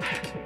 Hey!